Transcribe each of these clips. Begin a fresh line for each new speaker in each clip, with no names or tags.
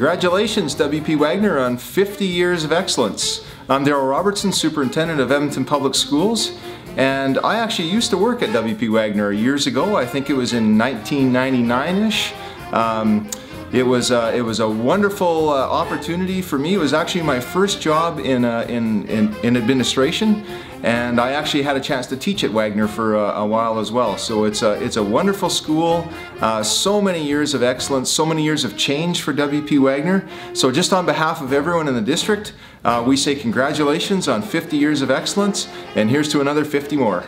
Congratulations, W.P. Wagner, on 50 years of excellence. I'm Darrel Robertson, Superintendent of Edmonton Public Schools, and I actually used to work at W.P. Wagner years ago. I think it was in 1999-ish. Um, it was uh, it was a wonderful uh, opportunity for me. It was actually my first job in, uh, in, in, in administration, and I actually had a chance to teach at Wagner for a, a while as well. So it's a it's a wonderful school. Uh, so many years of excellence, so many years of change for WP Wagner. So just on behalf of everyone in the district, uh, we say congratulations on 50 years of excellence, and here's to another 50 more.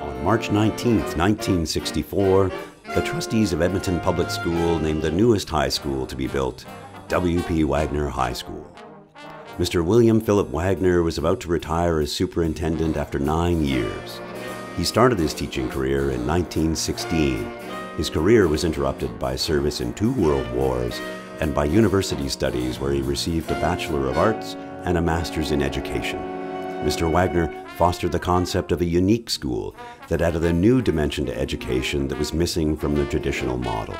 On March 19, 1964, the trustees of Edmonton Public School named the newest high school to be built W.P. Wagner High School. Mr. William Philip Wagner was about to retire as superintendent after nine years. He started his teaching career in 1916. His career was interrupted by service in two world wars and by university studies where he received a Bachelor of Arts and a Master's in Education. Mr. Wagner fostered the concept of a unique school that added a new dimension to education that was missing from the traditional model.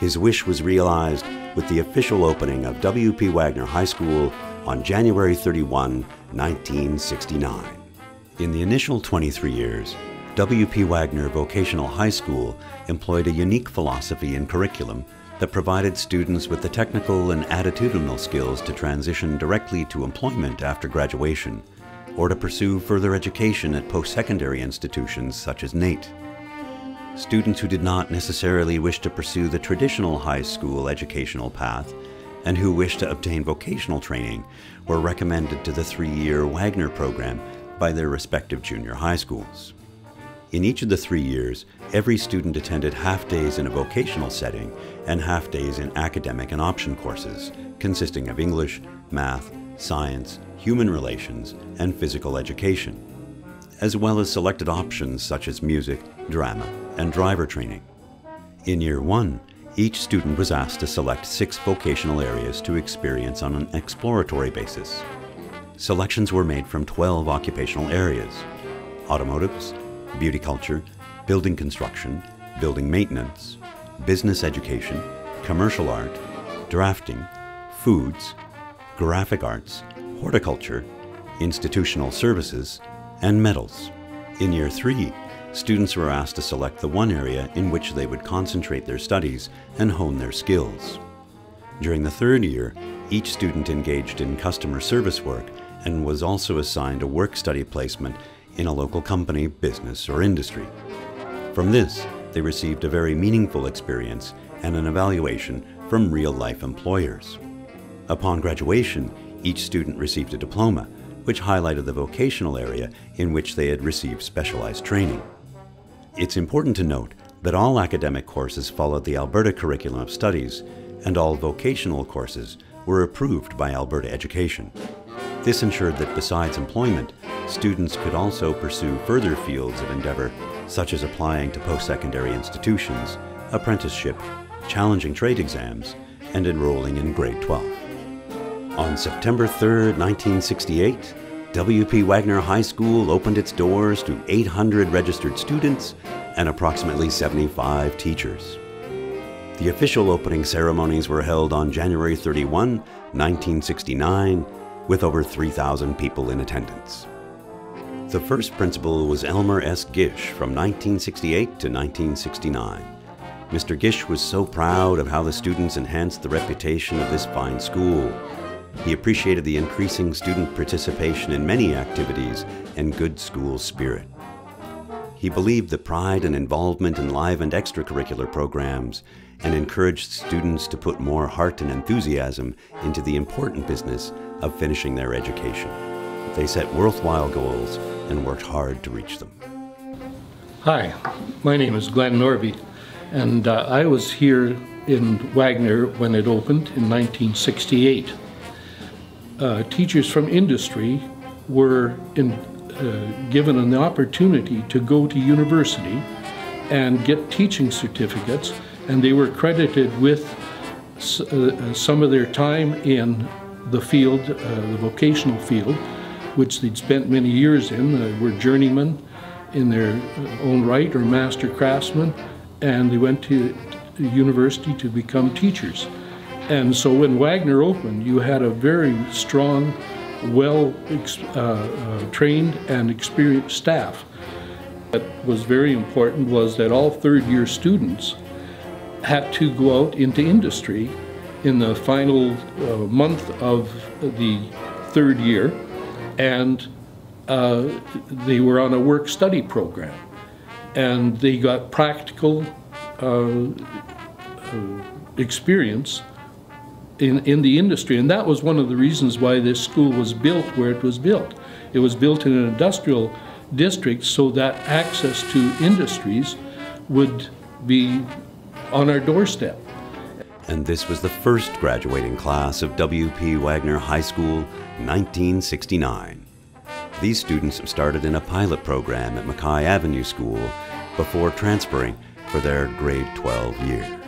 His wish was realized with the official opening of W.P. Wagner High School on January 31, 1969. In the initial 23 years, W.P. Wagner Vocational High School employed a unique philosophy and curriculum that provided students with the technical and attitudinal skills to transition directly to employment after graduation or to pursue further education at post-secondary institutions such as NAIT. Students who did not necessarily wish to pursue the traditional high school educational path and who wished to obtain vocational training were recommended to the three-year Wagner program by their respective junior high schools. In each of the three years, every student attended half-days in a vocational setting and half-days in academic and option courses, consisting of English, math, science, human relations, and physical education, as well as selected options such as music, drama, and driver training. In year one, each student was asked to select six vocational areas to experience on an exploratory basis. Selections were made from 12 occupational areas automotives, beauty culture, building construction, building maintenance, business education, commercial art, drafting, foods, graphic arts, horticulture, institutional services, and metals. In year three, students were asked to select the one area in which they would concentrate their studies and hone their skills. During the third year, each student engaged in customer service work and was also assigned a work-study placement in a local company, business, or industry. From this, they received a very meaningful experience and an evaluation from real-life employers. Upon graduation, each student received a diploma, which highlighted the vocational area in which they had received specialized training. It's important to note that all academic courses followed the Alberta Curriculum of Studies, and all vocational courses were approved by Alberta Education. This ensured that besides employment, students could also pursue further fields of endeavor, such as applying to post-secondary institutions, apprenticeship, challenging trade exams, and enrolling in grade 12. On September 3, 1968, W.P. Wagner High School opened its doors to 800 registered students and approximately 75 teachers. The official opening ceremonies were held on January 31, 1969, with over 3,000 people in attendance. The first principal was Elmer S. Gish from 1968 to 1969. Mr. Gish was so proud of how the students enhanced the reputation of this fine school he appreciated the increasing student participation in many activities and good school spirit. He believed that pride and involvement enlivened extracurricular programs and encouraged students to put more heart and enthusiasm into the important business of finishing their education. They set worthwhile goals and worked hard to reach them.
Hi, my name is Glenn Norby, and uh, I was here in Wagner when it opened in 1968 uh, teachers from industry were in, uh, given an opportunity to go to university and get teaching certificates, and they were credited with uh, some of their time in the field, uh, the vocational field, which they'd spent many years in, uh, were journeymen, in their own right or master craftsmen, and they went to university to become teachers. And so when Wagner opened, you had a very strong, well uh, uh, trained and experienced staff. What was very important was that all third year students had to go out into industry in the final uh, month of the third year, and uh, they were on a work study program. And they got practical uh, uh, experience in, in the industry. And that was one of the reasons why this school was built where it was built. It was built in an industrial district so that access to industries would be on our doorstep.
And this was the first graduating class of W.P. Wagner High School, 1969. These students started in a pilot program at McKay Avenue School before transferring for their grade 12 year.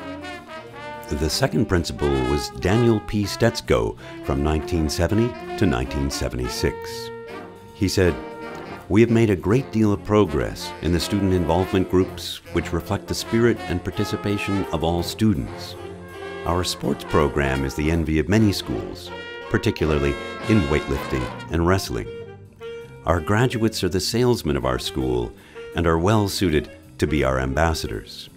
The second principal was Daniel P. Stetsko from 1970 to 1976. He said, We have made a great deal of progress in the student involvement groups which reflect the spirit and participation of all students. Our sports program is the envy of many schools, particularly in weightlifting and wrestling. Our graduates are the salesmen of our school and are well suited to be our ambassadors.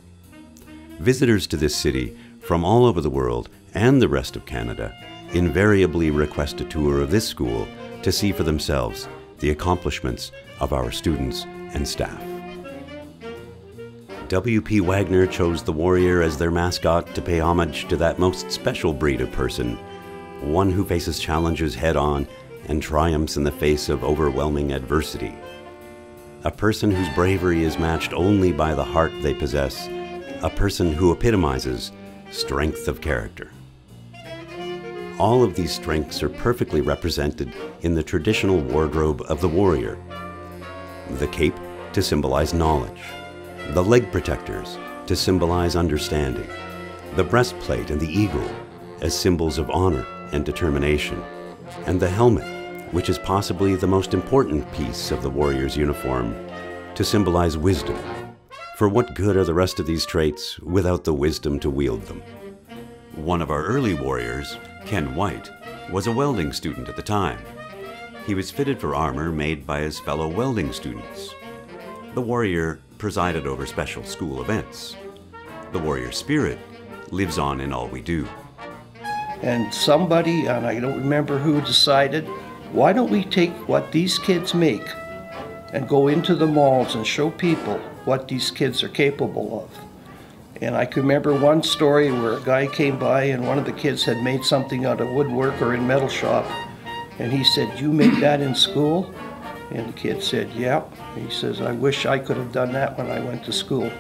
Visitors to this city from all over the world and the rest of Canada invariably request a tour of this school to see for themselves the accomplishments of our students and staff. W.P. Wagner chose the warrior as their mascot to pay homage to that most special breed of person, one who faces challenges head on and triumphs in the face of overwhelming adversity. A person whose bravery is matched only by the heart they possess, a person who epitomizes strength of character. All of these strengths are perfectly represented in the traditional wardrobe of the warrior. The cape to symbolize knowledge, the leg protectors to symbolize understanding, the breastplate and the eagle as symbols of honor and determination, and the helmet, which is possibly the most important piece of the warrior's uniform, to symbolize wisdom for what good are the rest of these traits without the wisdom to wield them? One of our early warriors, Ken White, was a welding student at the time. He was fitted for armor made by his fellow welding students. The warrior presided over special school events. The warrior spirit lives on in all we do.
And somebody, and I don't remember who, decided, why don't we take what these kids make and go into the malls and show people what these kids are capable of. And I can remember one story where a guy came by and one of the kids had made something out of woodwork or in metal shop. And he said, You made that in school? And the kid said, Yeah. He says, I wish I could have done that when I went to school.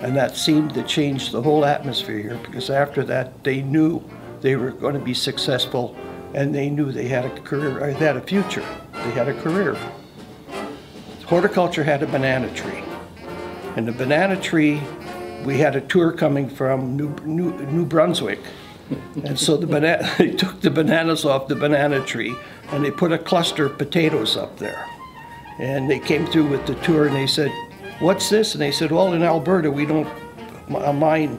And that seemed to change the whole atmosphere here because after that they knew they were going to be successful and they knew they had a career, they had a future, they had a career. Horticulture had a banana tree. And the banana tree, we had a tour coming from New, New, New Brunswick. and so the banana, they took the bananas off the banana tree and they put a cluster of potatoes up there. And they came through with the tour and they said, what's this? And they said, well, in Alberta, we don't uh, mine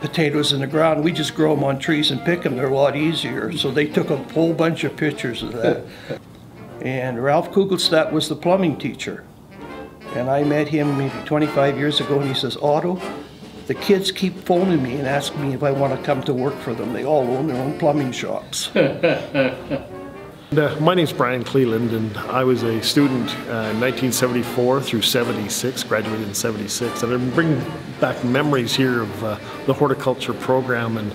potatoes in the ground. We just grow them on trees and pick them. They're a lot easier. So they took a whole bunch of pictures of that. And Ralph Kugelstadt was the plumbing teacher. And I met him maybe 25 years ago, and he says, Otto, the kids keep phoning me and asking me if I want to come to work for them. They all own their own plumbing shops.
Uh, my name is Brian Cleland, and I was a student uh, in 1974 through 76, graduated in 76. And I'm bringing back memories here of uh, the horticulture program and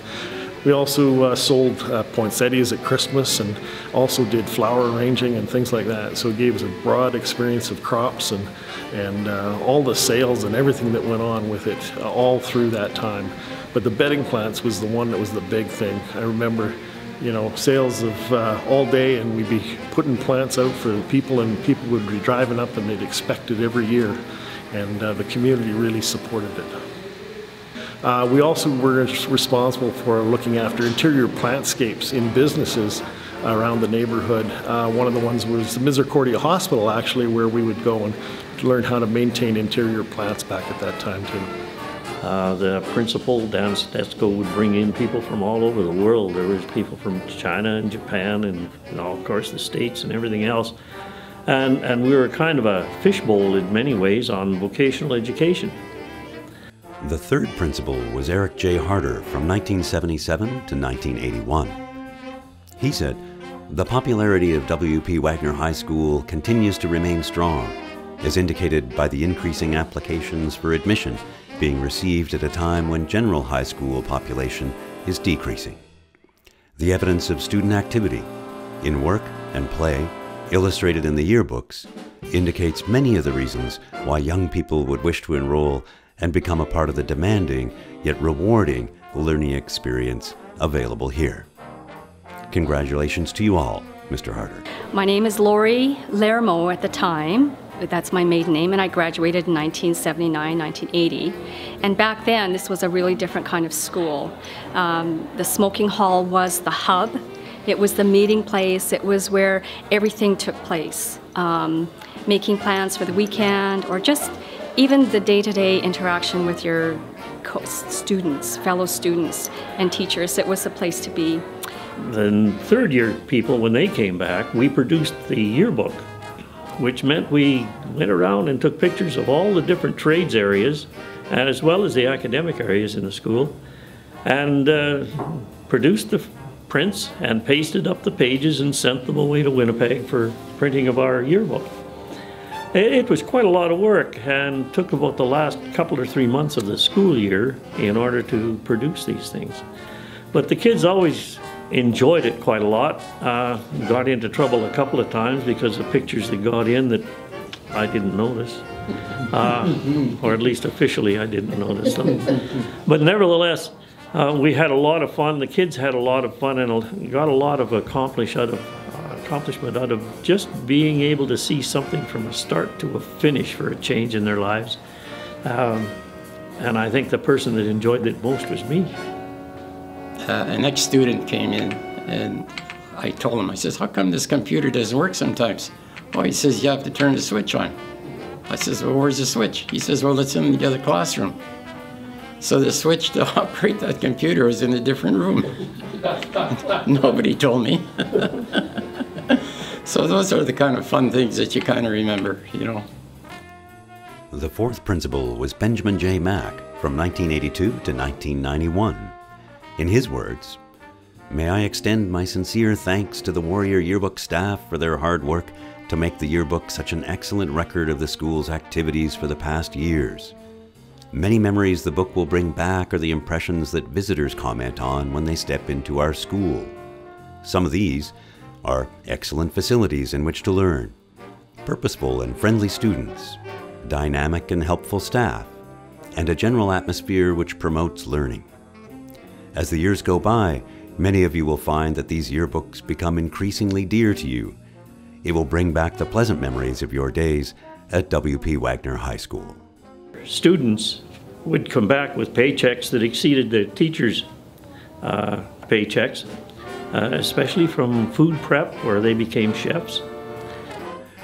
we also uh, sold uh, poinsettias at Christmas and also did flower arranging and things like that. So it gave us a broad experience of crops and, and uh, all the sales and everything that went on with it uh, all through that time. But the bedding plants was the one that was the big thing. I remember you know, sales of uh, all day, and we'd be putting plants out for people, and people would be driving up, and they'd expect it every year, and uh, the community really supported it. Uh, we also were responsible for looking after interior plantscapes in businesses around the neighborhood. Uh, one of the ones was the Misericordia Hospital, actually, where we would go and learn how to maintain interior plants back at that time too.
Uh, the principal, Dan Stetsko, would bring in people from all over the world. There was people from China and Japan and, you know, of course, the States and everything else. And, and we were kind of a fishbowl in many ways on vocational education.
The third principal was Eric J. Harder from 1977 to 1981. He said, the popularity of W.P. Wagner High School continues to remain strong, as indicated by the increasing applications for admission being received at a time when general high school population is decreasing. The evidence of student activity in work and play, illustrated in the yearbooks, indicates many of the reasons why young people would wish to enroll and become a part of the demanding yet rewarding learning experience available here. Congratulations to you all, Mr. Harder.
My name is Lori Lermo at the time. That's my maiden name, and I graduated in 1979, 1980. And back then, this was a really different kind of school. Um, the smoking hall was the hub, it was the meeting place, it was where everything took place. Um, making plans for the weekend, or just even the day to day interaction with your students, fellow students, and teachers, it was a place to be.
The third year people, when they came back, we produced the yearbook which meant we went around and took pictures of all the different trades areas, and as well as the academic areas in the school, and uh, produced the prints and pasted up the pages and sent them away to Winnipeg for printing of our yearbook. It was quite a lot of work and took about the last couple or three months of the school year in order to produce these things. But the kids always enjoyed it quite a lot. Uh, got into trouble a couple of times because of pictures that got in that I didn't notice. Uh, or at least officially I didn't notice them. But nevertheless, uh, we had a lot of fun. The kids had a lot of fun and got a lot of accomplish out of, accomplishment out of just being able to see something from a start to a finish for a change in their lives. Um, and I think the person that enjoyed it most was me
uh, an ex-student came in and I told him, I says, how come this computer doesn't work sometimes? Oh, he says, you have to turn the switch on. I says, well, where's the switch? He says, well, it's in the other classroom. So the switch to operate that computer was in a different room. Nobody told me. so those are the kind of fun things that you kind of remember, you know.
The fourth principal was Benjamin J. Mack from 1982 to 1991. In his words, May I extend my sincere thanks to the Warrior Yearbook staff for their hard work to make the yearbook such an excellent record of the school's activities for the past years. Many memories the book will bring back are the impressions that visitors comment on when they step into our school. Some of these are excellent facilities in which to learn, purposeful and friendly students, dynamic and helpful staff, and a general atmosphere which promotes learning. As the years go by, many of you will find that these yearbooks become increasingly dear to you. It will bring back the pleasant memories of your days at W.P. Wagner High School.
Students would come back with paychecks that exceeded the teachers' uh, paychecks, uh, especially from food prep, where they became chefs.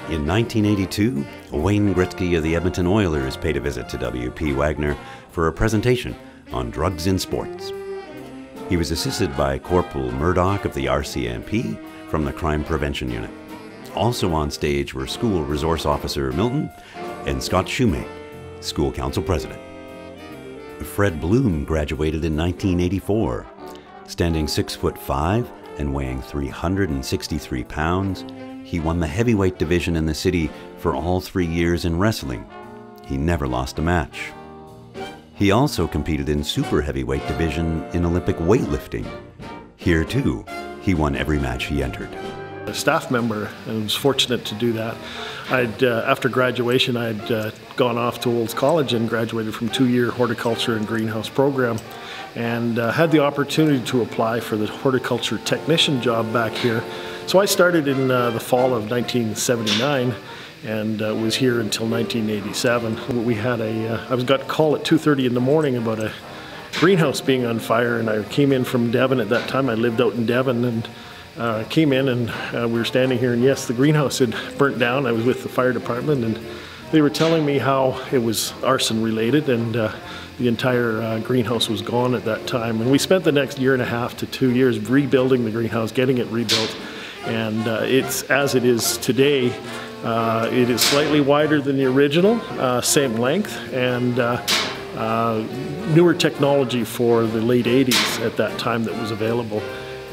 In 1982, Wayne Gretzky of the Edmonton Oilers paid a visit to W.P. Wagner for a presentation on drugs in sports. He was assisted by Corporal Murdoch of the RCMP from the Crime Prevention Unit. Also on stage were School Resource Officer Milton and Scott Shoemate, School Council President. Fred Bloom graduated in 1984. Standing 6 foot 5 and weighing 363 pounds, he won the heavyweight division in the city for all three years in wrestling. He never lost a match. He also competed in super heavyweight division in Olympic weightlifting. Here too, he won every match he entered.
A staff member and was fortunate to do that. I'd, uh, after graduation, I'd uh, gone off to Olds College and graduated from two-year horticulture and greenhouse program and uh, had the opportunity to apply for the horticulture technician job back here. So I started in uh, the fall of 1979 and uh, was here until 1987. We had a, uh, I was got a call at 2.30 in the morning about a greenhouse being on fire and I came in from Devon at that time. I lived out in Devon and uh, came in and uh, we were standing here and yes, the greenhouse had burnt down. I was with the fire department and they were telling me how it was arson related and uh, the entire uh, greenhouse was gone at that time. And we spent the next year and a half to two years rebuilding the greenhouse, getting it rebuilt. And uh, it's as it is today. Uh, it is slightly wider than the original, uh, same length, and uh, uh, newer technology for the late 80s at that time that was available.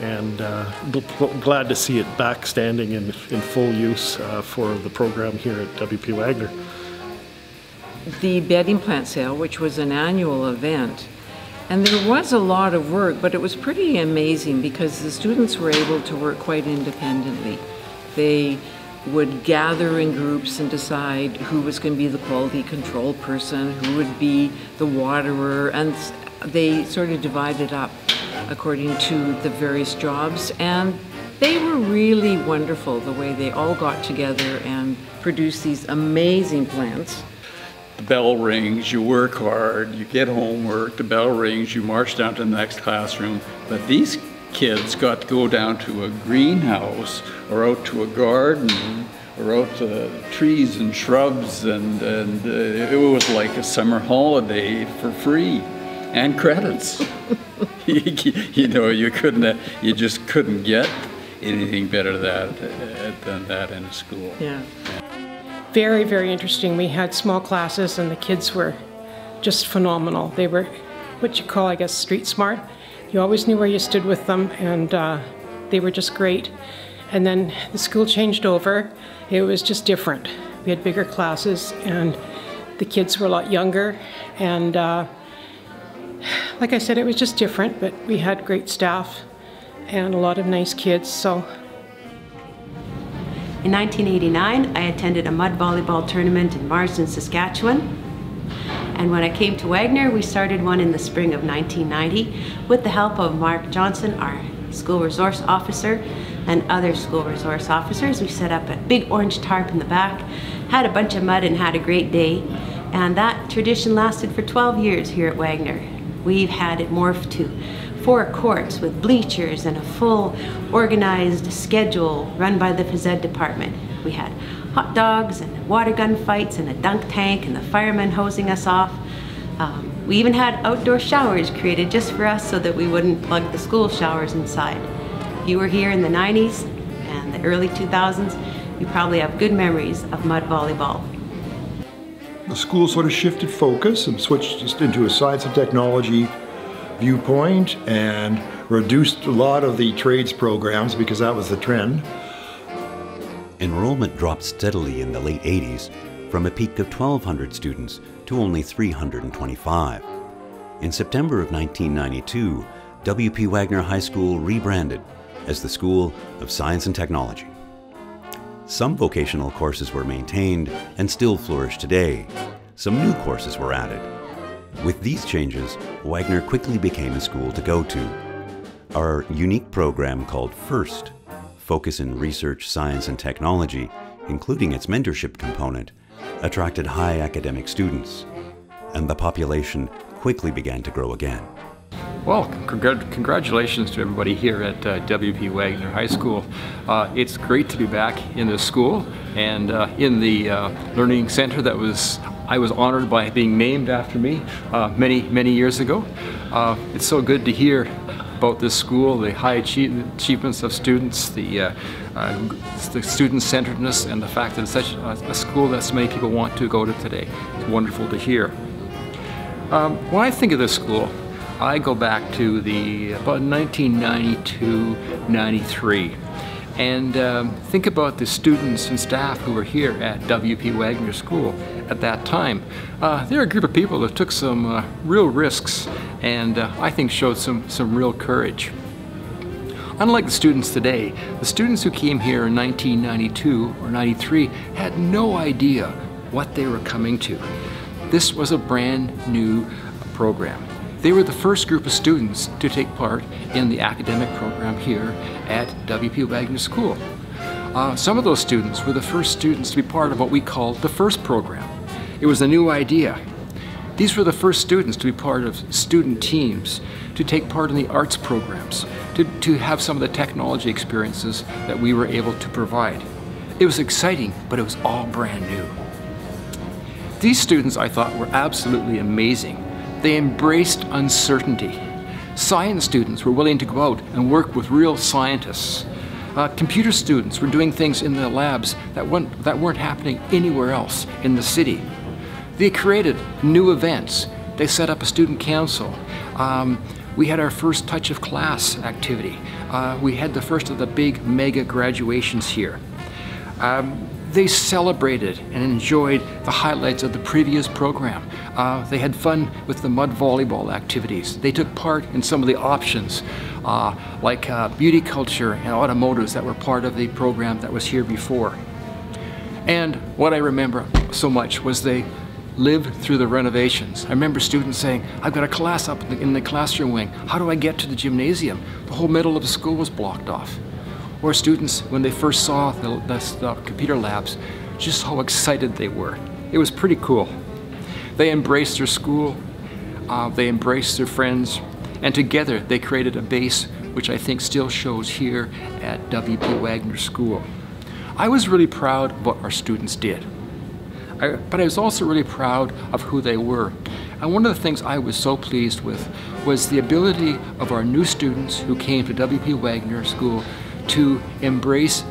And gl glad to see it back standing in, in full use for the program here at WP Wagner.
The bedding plant sale, which was an annual event, and there was a lot of work, but it was pretty amazing because the students were able to work quite independently. They would gather in groups and decide who was going to be the quality control person, who would be the waterer, and they sort of divided up according to the various jobs. And they were really wonderful the way they all got together and produced these amazing plants.
The bell rings, you work hard, you get homework, the bell rings, you march down to the next classroom. But these kids got to go down to a greenhouse or out to a garden or out to trees and shrubs and, and uh, it was like a summer holiday for free and credits. you, know, you couldn't, uh, you just couldn't get anything better than that, than that in a school.
Yeah.
Very, very interesting. We had small classes and the kids were just phenomenal. They were what you call, I guess, street smart. You always knew where you stood with them, and uh, they were just great. And then the school changed over. It was just different. We had bigger classes, and the kids were a lot younger. And uh, like I said, it was just different, but we had great staff and a lot of nice kids. So.
In 1989, I attended a mud volleyball tournament in Marsden, Saskatchewan. And when I came to Wagner, we started one in the spring of 1990 with the help of Mark Johnson, our school resource officer, and other school resource officers. We set up a big orange tarp in the back, had a bunch of mud and had a great day. And that tradition lasted for 12 years here at Wagner. We've had it morph to four courts with bleachers and a full organized schedule run by the phys ed department. We had hot dogs and water gun fights and a dunk tank and the firemen hosing us off. Um, we even had outdoor showers created just for us so that we wouldn't plug the school showers inside. If you were here in the 90s and the early 2000s, you probably have good memories of mud volleyball.
The school sort of shifted focus and switched just into a science and technology viewpoint and reduced a lot of the trades programs because that was the trend.
Enrollment dropped steadily in the late 80s from a peak of 1,200 students to only 325. In September of 1992, W.P. Wagner High School rebranded as the School of Science and Technology. Some vocational courses were maintained and still flourish today. Some new courses were added. With these changes, Wagner quickly became a school to go to. Our unique program called FIRST focus in research, science, and technology, including its mentorship component, attracted high academic students, and the population quickly began to grow again.
Well, congr congratulations to everybody here at uh, WP Wagner High School. Uh, it's great to be back in the school and uh, in the uh, learning center that was I was honored by being named after me uh, many, many years ago. Uh, it's so good to hear about this school, the high achievements of students, the, uh, uh, the student-centeredness, and the fact that it's such a, school that so many people want to go to today. It's wonderful to hear. Um, when I think of this school, I go back to the about 1992-93 and um, think about the students and staff who were here at W.P. Wagner School at that time. Uh, they're a group of people that took some uh, real risks and uh, I think showed some, some real courage. Unlike the students today, the students who came here in 1992 or 93 had no idea what they were coming to. This was a brand new program. They were the first group of students to take part in the academic program here at W.P. Wagner School. Uh, some of those students were the first students to be part of what we called the FIRST program. It was a new idea. These were the first students to be part of student teams, to take part in the arts programs, to, to have some of the technology experiences that we were able to provide. It was exciting, but it was all brand new. These students I thought were absolutely amazing. They embraced uncertainty. Science students were willing to go out and work with real scientists. Uh, computer students were doing things in the labs that weren't, that weren't happening anywhere else in the city. They created new events. They set up a student council. Um, we had our first touch of class activity. Uh, we had the first of the big mega graduations here. Um, they celebrated and enjoyed the highlights of the previous program. Uh, they had fun with the mud volleyball activities. They took part in some of the options, uh, like uh, beauty culture and automotives that were part of the program that was here before. And what I remember so much was they lived through the renovations. I remember students saying, I've got a class up in the, in the classroom wing. How do I get to the gymnasium? The whole middle of the school was blocked off or students when they first saw the, the, computer labs, just how excited they were. It was pretty cool. They embraced their school, uh, they embraced their friends, and together they created a base which I think still shows here at W.P. Wagner School. I was really proud of what our students did. I, but I was also really proud of who they were. And one of the things I was so pleased with was the ability of our new students who came to W.P. Wagner School to embrace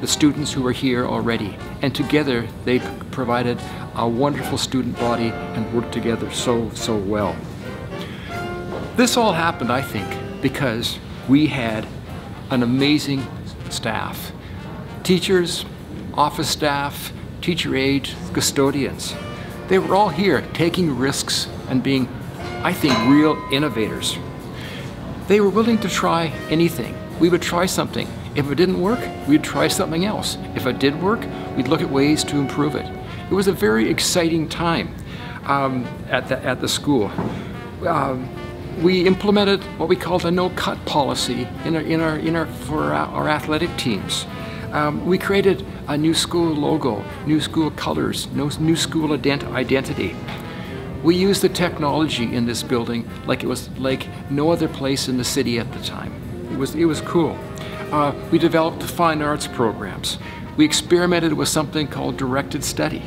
the students who were here already. And together they provided a wonderful student body and worked together so, so well. This all happened, I think, because we had an amazing staff. Teachers, office staff, teacher aides, custodians. They were all here taking risks and being, I think, real innovators. They were willing to try anything. We would try something if it didn't work, we'd try something else. If it did work, we'd look at ways to improve it. It was a very exciting time um, at, the, at the school. Um, we implemented what we called a no-cut policy in our, in our, in our, for our athletic teams. Um, we created a new school logo, new school colors, new school ident identity. We used the technology in this building like it was like no other place in the city at the time. It was, it was cool. Uh, we developed fine arts programs. We experimented with something called directed study.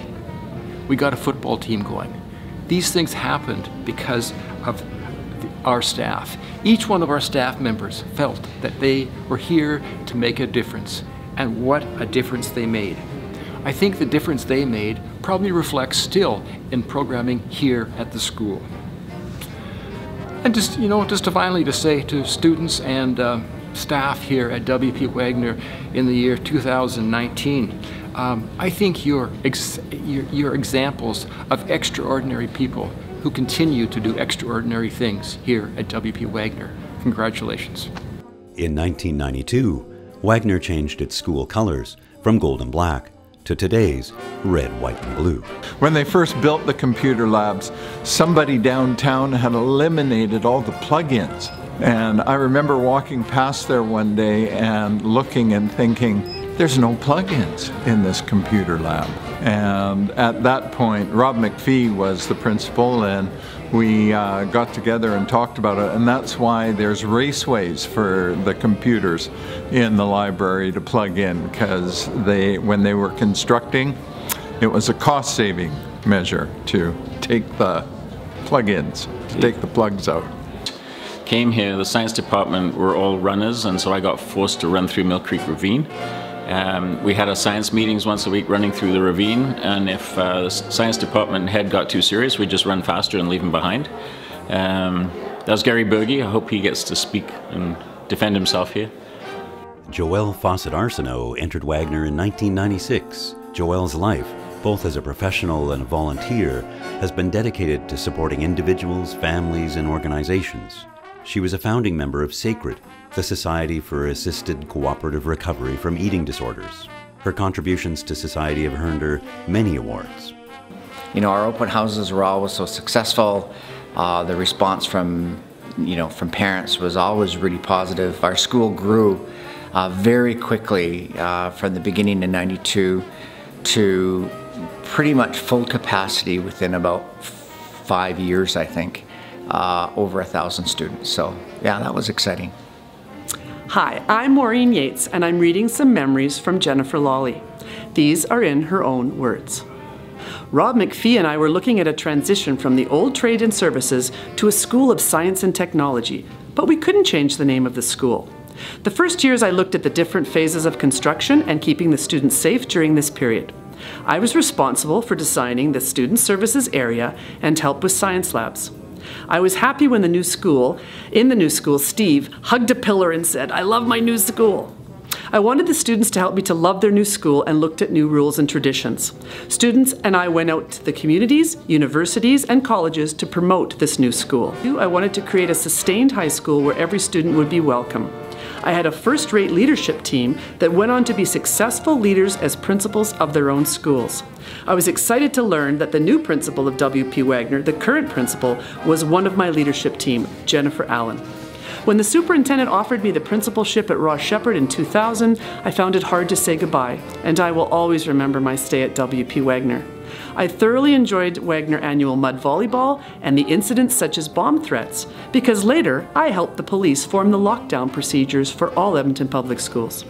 We got a football team going. These things happened because of our staff. Each one of our staff members felt that they were here to make a difference, and what a difference they made. I think the difference they made probably reflects still in programming here at the school. And just, you know, just to finally to say to students and uh, staff here at WP Wagner in the year 2019. Um, I think you're, ex you're, you're examples of extraordinary people who continue to do extraordinary things here at WP Wagner. Congratulations.
In 1992, Wagner changed its school colors from gold and black to today's red, white, and blue.
When they first built the computer labs, somebody downtown had eliminated all the plugins and I remember walking past there one day and looking and thinking, there's no plugins in this computer lab. And at that point, Rob McPhee was the principal and we uh, got together and talked about it and that's why there's raceways for the computers in the library to plug in because they when they were constructing it was a cost saving measure to take the plug-ins to take the plugs out
came here, the science department were all runners, and so I got forced to run through Mill Creek Ravine. Um, we had our science meetings once a week running through the ravine, and if uh, the science department head got too serious, we'd just run faster and leave him behind. Um, that was Gary Berge. I hope he gets to speak and defend himself here.
Joelle Fawcett Arsenault entered Wagner in 1996. Joelle's life, both as a professional and a volunteer, has been dedicated to supporting individuals, families, and organizations. She was a founding member of SACRED, the Society for Assisted Cooperative Recovery from Eating Disorders. Her contributions to society have earned her many awards.
You know, our open houses were always so successful. Uh, the response from, you know, from parents was always really positive. Our school grew uh, very quickly uh, from the beginning in 92 to pretty much full capacity within about five years, I think uh, over a thousand students. So yeah, that was exciting.
Hi, I'm Maureen Yates, and I'm reading some memories from Jennifer Lawley. These are in her own words. Rob McPhee and I were looking at a transition from the old trade and services to a school of science and technology, but we couldn't change the name of the school. The first years I looked at the different phases of construction and keeping the students safe during this period. I was responsible for designing the student services area and help with science labs. I was happy when the new school, in the new school, Steve hugged a pillar and said, I love my new school. I wanted the students to help me to love their new school and looked at new rules and traditions. Students and I went out to the communities, universities, and colleges to promote this new school. I wanted to create a sustained high school where every student would be welcome. I had a first rate leadership team that went on to be successful leaders as principals of their own schools. I was excited to learn that the new principal of W.P. Wagner, the current principal, was one of my leadership team, Jennifer Allen. When the superintendent offered me the principalship at Ross Sheppard in 2000, I found it hard to say goodbye, and I will always remember my stay at WP Wagner. I thoroughly enjoyed Wagner Annual Mud Volleyball and the incidents such as bomb threats, because later I helped the police form the lockdown procedures for all Edmonton public schools.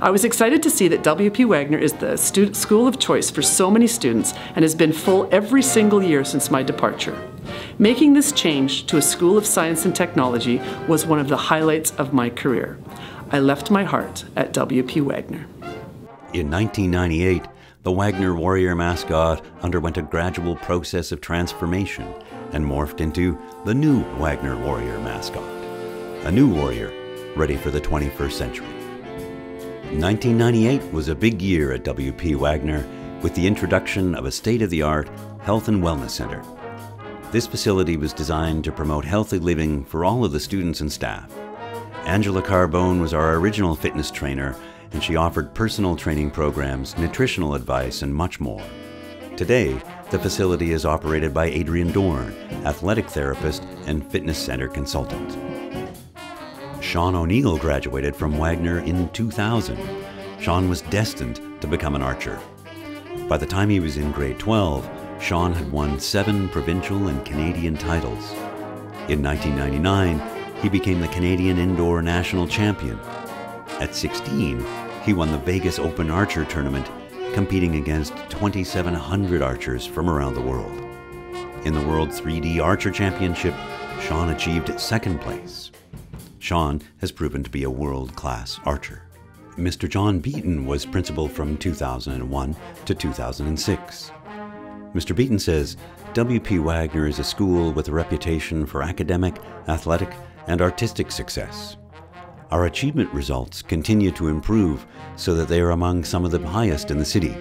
I was excited to see that WP Wagner is the school of choice for so many students and has been full every single year since my departure. Making this change to a School of Science and Technology was one of the highlights of my career. I left my heart at W.P. Wagner.
In 1998, the Wagner Warrior mascot underwent a gradual process of transformation and morphed into the new Wagner Warrior mascot. A new warrior ready for the 21st century. 1998 was a big year at WP Wagner with the introduction of a state of the art health and wellness center this facility was designed to promote healthy living for all of the students and staff. Angela Carbone was our original fitness trainer, and she offered personal training programs, nutritional advice, and much more. Today, the facility is operated by Adrian Dorn, athletic therapist and fitness center consultant. Sean O'Neill graduated from Wagner in 2000. Sean was destined to become an archer. By the time he was in grade 12, Sean had won seven provincial and Canadian titles. In 1999, he became the Canadian Indoor National Champion. At 16, he won the Vegas Open Archer Tournament, competing against 2,700 archers from around the world. In the World 3D Archer Championship, Sean achieved second place. Sean has proven to be a world class archer. Mr. John Beaton was principal from 2001 to 2006. Mr. Beaton says W.P. Wagner is a school with a reputation for academic, athletic, and artistic success. Our achievement results continue to improve so that they are among some of the highest in the city.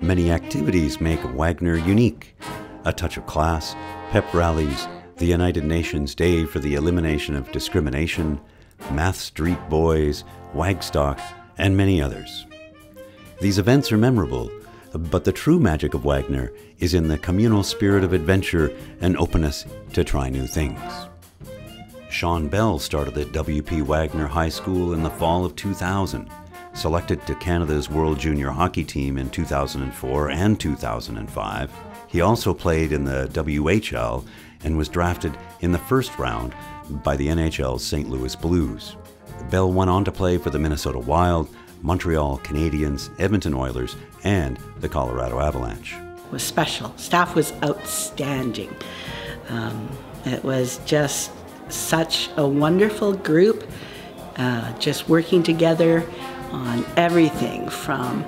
Many activities make Wagner unique. A touch of class, pep rallies, the United Nations Day for the Elimination of Discrimination, Math Street Boys, Wagstock, and many others. These events are memorable but the true magic of Wagner is in the communal spirit of adventure and openness to try new things. Shawn Belle started at W.P. Wagner High School in the fall of 2000. Selected to Canada's World Junior Hockey Team in 2004 and 2005, he also played in the WHL and was drafted in the first round by the NHL's St. Louis Blues. Belle went on to play for the Minnesota Wild, Montreal Canadiens, Edmonton Oilers, and the Colorado Avalanche.
It was special. Staff was outstanding. Um, it was just such a wonderful group, uh, just working together on everything from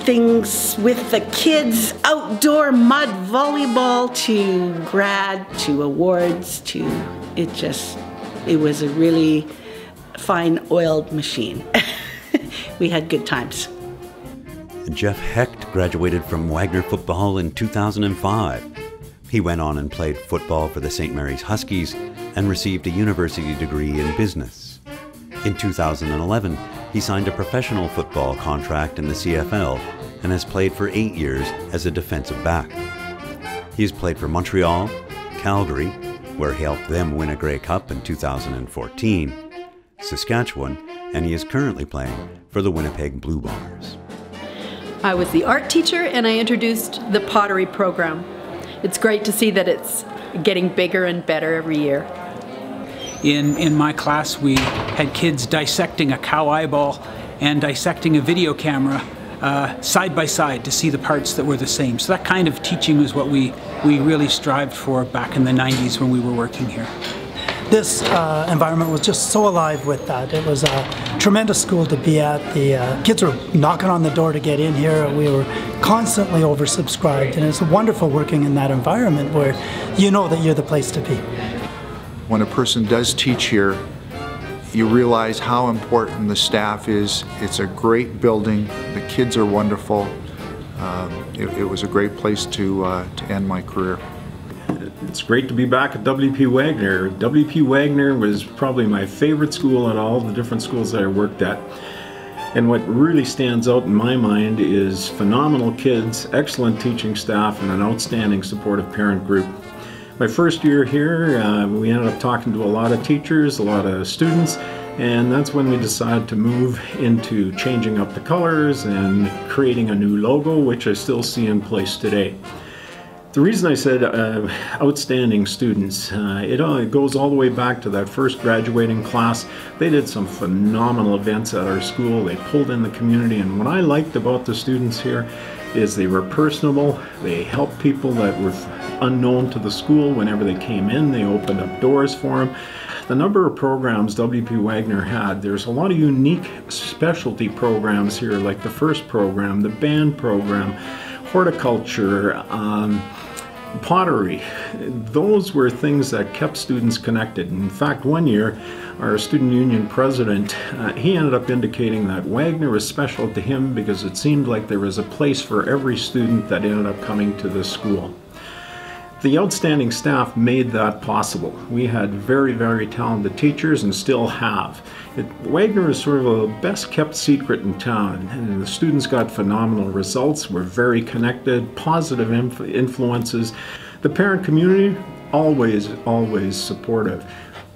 things with the kids, outdoor mud volleyball to grad to awards to it just, it was a really fine oiled machine. we had good times.
Jeff Hecht graduated from Wagner football in 2005. He went on and played football for the St. Mary's Huskies and received a university degree in business. In 2011, he signed a professional football contract in the CFL and has played for eight years as a defensive back. He has played for Montreal, Calgary, where he helped them win a Grey Cup in 2014, Saskatchewan, and he is currently playing for the Winnipeg Blue Bombers.
I was the art teacher and I introduced the pottery program. It's great to see that it's getting bigger and better every year.
In, in my class, we had kids dissecting a cow eyeball and dissecting a video camera uh, side by side to see the parts that were the same. So that kind of teaching was what we, we really strived for back in the 90s when we were working here.
This uh, environment was just so alive with that. It was a tremendous school to be at. The uh, kids were knocking on the door to get in here. We were constantly oversubscribed, and it's wonderful working in that environment where you know that you're the place to be.
When a person does teach here, you realize how important the staff is. It's a great building. The kids are wonderful. Um, it, it, was a great place to, uh, to end my career.
It's great to be back at W.P. Wagner. W.P. Wagner was probably my favorite school in all the different schools that I worked at. And what really stands out in my mind is phenomenal kids, excellent teaching staff, and an outstanding supportive parent group. My first year here, uh, we ended up talking to a lot of teachers, a lot of students, and that's when we decided to move into changing up the colors and creating a new logo, which I still see in place today. The reason I said uh, outstanding students, uh, it, uh, it goes all the way back to that first graduating class. They did some phenomenal events at our school. They pulled in the community, and what I liked about the students here is they were personable. They helped people that were unknown to the school whenever they came in. They opened up doors for them. The number of programs W.P. Wagner had, there's a lot of unique specialty programs here, like the first program, the band program, horticulture, um, pottery. Those were things that kept students connected. In fact, one year, our student union president, uh, he ended up indicating that Wagner was special to him because it seemed like there was a place for every student that ended up coming to this school. The outstanding staff made that possible. We had very, very talented teachers and still have. It, Wagner is sort of a best kept secret in town, and the students got phenomenal results. We're very connected, positive inf influences. The parent community, always, always supportive.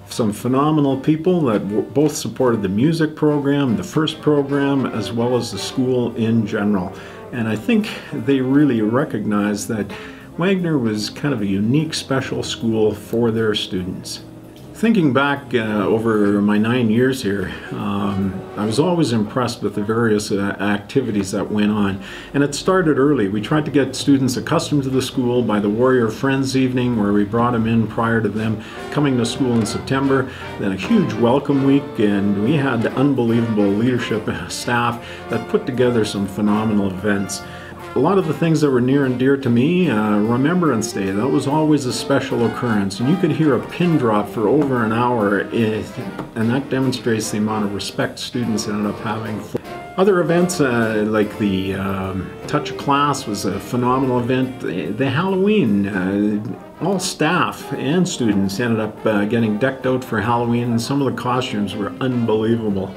Some phenomenal people that both supported the music program, the first program, as well as the school in general. And I think they really recognize that Wagner was kind of a unique special school for their students. Thinking back uh, over my nine years here, um, I was always impressed with the various uh, activities that went on. And it started early. We tried to get students accustomed to the school by the Warrior Friends Evening, where we brought them in prior to them coming to school in September. Then a huge welcome week, and we had the unbelievable leadership staff that put together some phenomenal events a lot of the things that were near and dear to me, uh, Remembrance Day, that was always a special occurrence. And you could hear a pin drop for over an hour, if, and that demonstrates the amount of respect students ended up having. For other events, uh, like the um, Touch of Class was a phenomenal event. The, the Halloween, uh, all staff and students ended up uh, getting decked out for Halloween, and some of the costumes were unbelievable.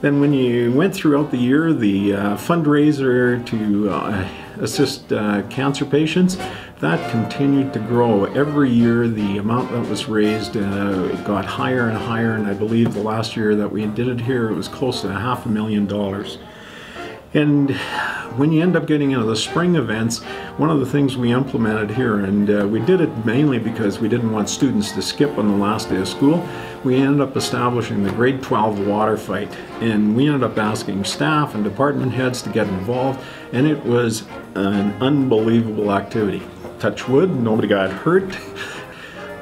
Then when you went throughout the year, the uh, fundraiser to uh, assist uh, cancer patients, that continued to grow. Every year the amount that was raised uh, got higher and higher and I believe the last year that we did it here it was close to a half a million dollars. And when you end up getting into the spring events, one of the things we implemented here, and uh, we did it mainly because we didn't want students to skip on the last day of school, we ended up establishing the grade 12 water fight. And we ended up asking staff and department heads to get involved, and it was an unbelievable activity. Touch wood, nobody got hurt.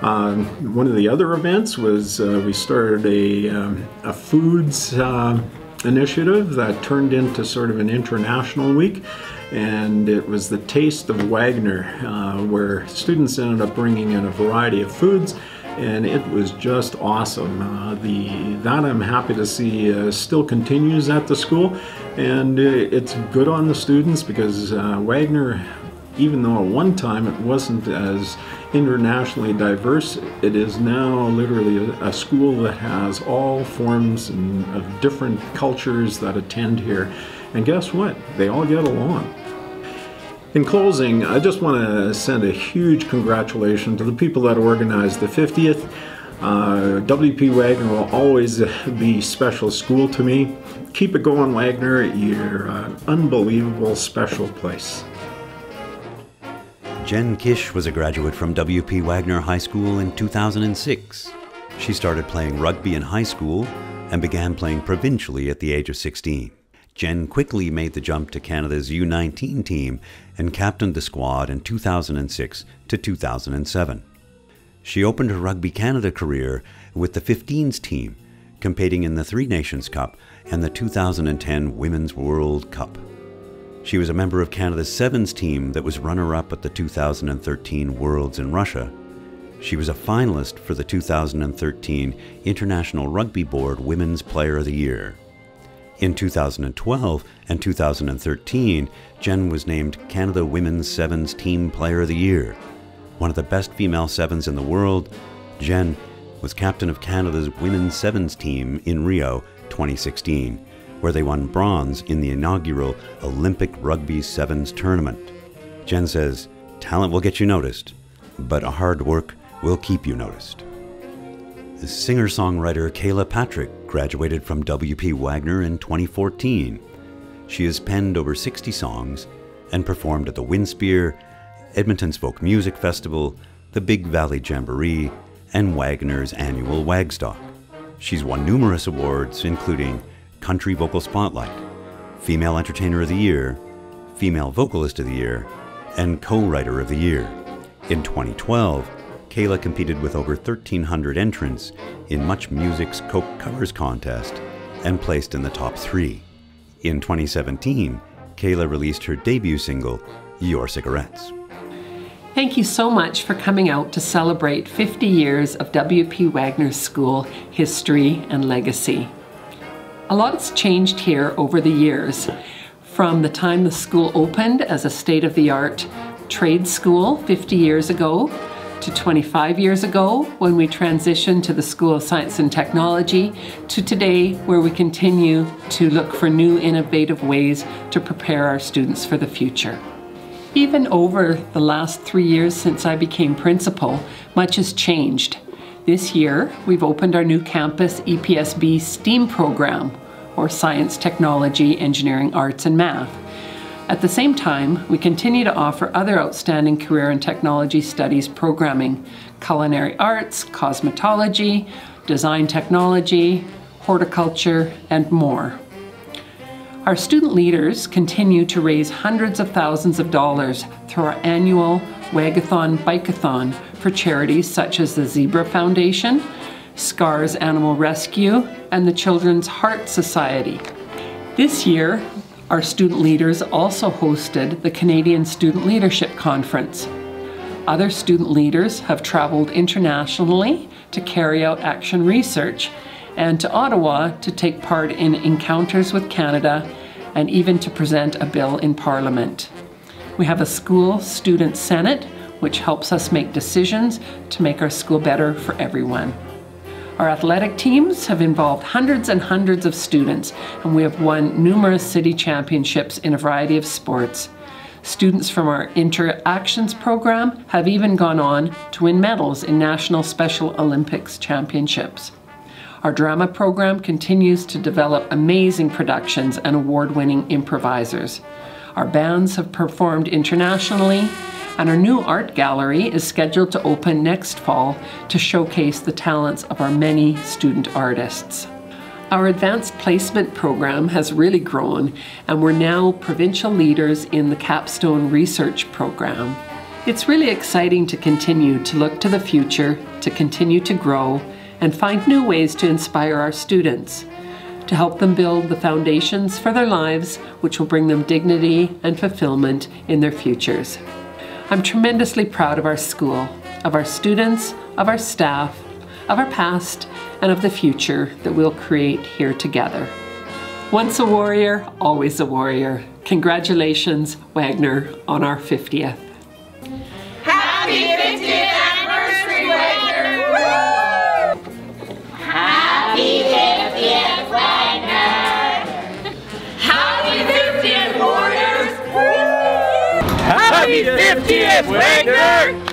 Um, one of the other events was uh, we started a, um, a foods uh, initiative that turned into sort of an international week and it was the Taste of Wagner uh, where students ended up bringing in a variety of foods and it was just awesome. Uh, the that I'm happy to see uh, still continues at the school, and uh, it's good on the students because uh, Wagner, even though at one time it wasn't as internationally diverse, it is now literally a, a school that has all forms and, of different cultures that attend here. And guess what? They all get along. In closing, I just want to send a huge congratulations to the people that organized the 50th. Uh, WP Wagner will always be special school to me. Keep it going, Wagner. You're an unbelievable special place.
Jen Kish was a graduate from WP Wagner High School in 2006. She started playing rugby in high school and began playing provincially at the age of 16. Jen quickly made the jump to Canada's U19 team and captained the squad in 2006 to 2007. She opened her Rugby Canada career with the 15s team, competing in the Three Nations Cup and the 2010 Women's World Cup. She was a member of Canada's Sevens team that was runner up at the 2013 Worlds in Russia. She was a finalist for the 2013 International Rugby Board Women's Player of the Year. In 2012 and 2013, Jen was named Canada Women's Sevens Team Player of the Year. One of the best female sevens in the world, Jen was captain of Canada's Women's Sevens team in Rio 2016 where they won bronze in the inaugural Olympic Rugby Sevens tournament. Jen says, Talent will get you noticed, but hard work will keep you noticed. The singer songwriter Kayla Patrick graduated from W.P. Wagner in 2014. She has penned over 60 songs and performed at the Winspear, Edmonton's Folk Music Festival, the Big Valley Jamboree, and Wagner's annual Wagstock. She's won numerous awards, including Country Vocal Spotlight, Female Entertainer of the Year, Female Vocalist of the Year, and Co-Writer of the Year. In 2012, Kayla competed with over 1,300 entrants in Much Music's Coke Covers Contest and placed in the top three. In 2017, Kayla released her debut single, Your Cigarettes.
Thank you so much for coming out to celebrate 50 years of W.P. Wagner School history and legacy. A lot has changed here over the years. From the time the school opened as a state-of-the-art trade school 50 years ago, to 25 years ago when we transitioned to the School of Science and Technology, to today where we continue to look for new innovative ways to prepare our students for the future. Even over the last three years since I became principal, much has changed. This year, we've opened our new campus EPSB STEAM program, or Science, Technology, Engineering, Arts, and Math. At the same time, we continue to offer other outstanding career and technology studies programming, culinary arts, cosmetology, design technology, horticulture, and more. Our student leaders continue to raise hundreds of thousands of dollars through our annual Wagathon Bikeathon for charities such as the Zebra Foundation, SCARS Animal Rescue, and the Children's Heart Society. This year, our student leaders also hosted the Canadian Student Leadership Conference. Other student leaders have traveled internationally to carry out action research and to Ottawa to take part in encounters with Canada and even to present a bill in Parliament. We have a school student senate which helps us make decisions to make our school better for everyone. Our athletic teams have involved hundreds and hundreds of students, and we have won numerous city championships in a variety of sports. Students from our Interactions program have even gone on to win medals in National Special Olympics championships. Our drama program continues to develop amazing productions and award-winning improvisers. Our bands have performed internationally, and our new art gallery is scheduled to open next fall to showcase the talents of our many student artists. Our advanced placement program has really grown, and we're now provincial leaders in the Capstone Research Program. It's really exciting to continue to look to the future, to continue to grow, and find new ways to inspire our students, to help them build the foundations for their lives which will bring them dignity and fulfillment in their futures. I'm tremendously proud of our school, of our students, of our staff, of our past, and of the future that we'll create here together. Once a warrior, always a warrior. Congratulations, Wagner, on our 50th.
Happy 50th anniversary, Wagner! Happy 50th,
Happy 50th, Wagner!